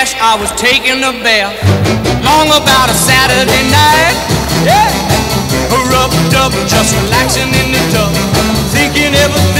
cash, I was taking a bath. Long about a Saturday night. Yeah. Rubbed up, just relaxing in the tub, thinking everything.